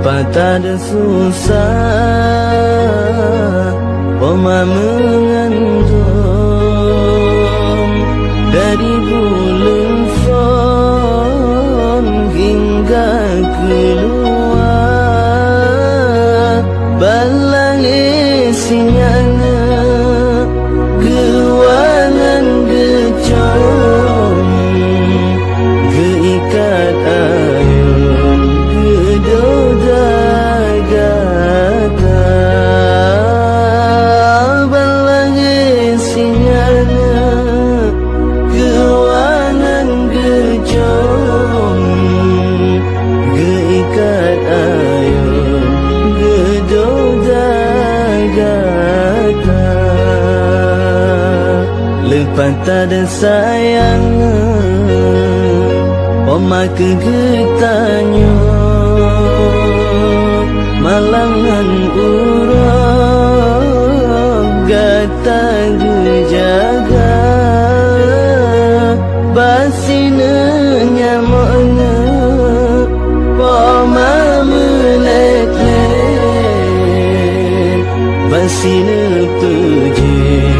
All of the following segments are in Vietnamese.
patah dan susah Oma mengandung Dari bulan fon hingga keluar Balang isinya Pata dan sayang Oma oh, kegetanya Malangan urang. Gata jaga Basina nyamaknya Oma menek-lek oh, Basina tujik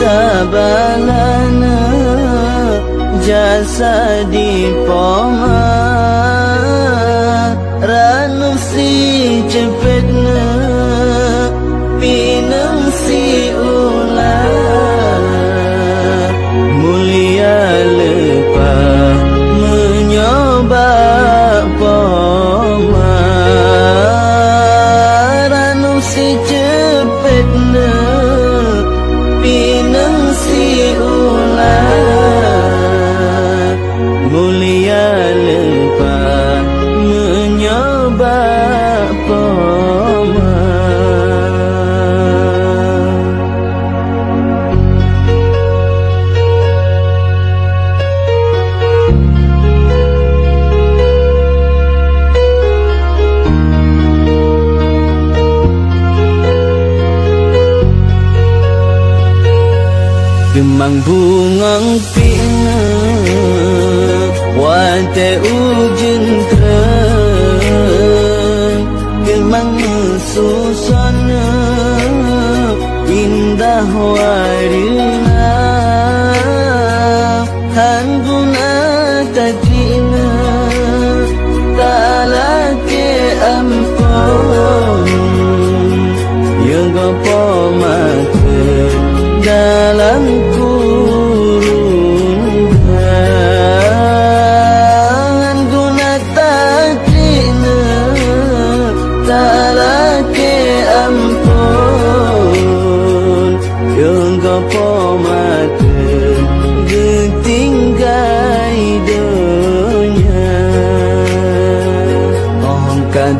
tabalana jasa di poma. Ranu si cepetna Kemang bungang pina Wate ujin terang Kemang susana Indah warina Han guna tatina Talake ampun Yang apa mata Ongka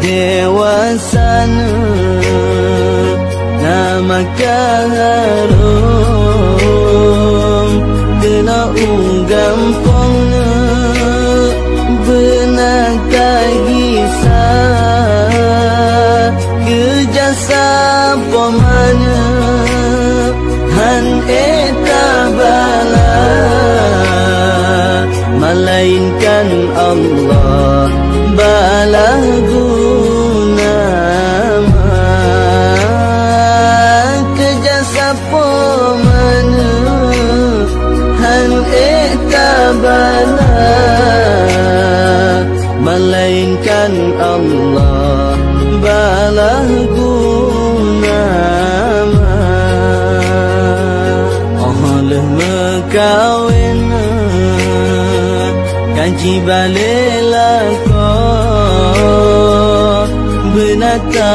Nama kaharum dena unggam pongna Benar kisah Kejasa pomanya Han eta bala, Melainkan Allah. Melainkan Allah balah guna Allah mekawin Kaji balela ko Benata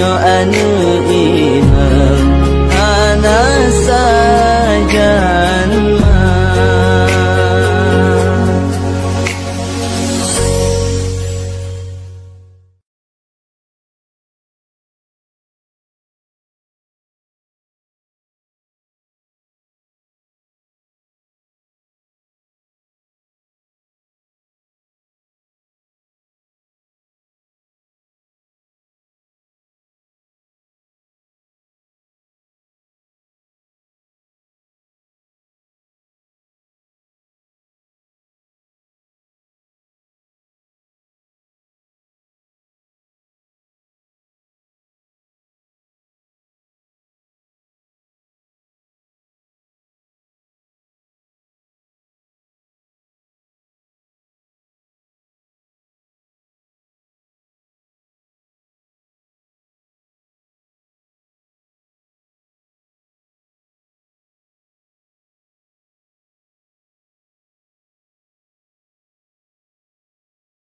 yo anu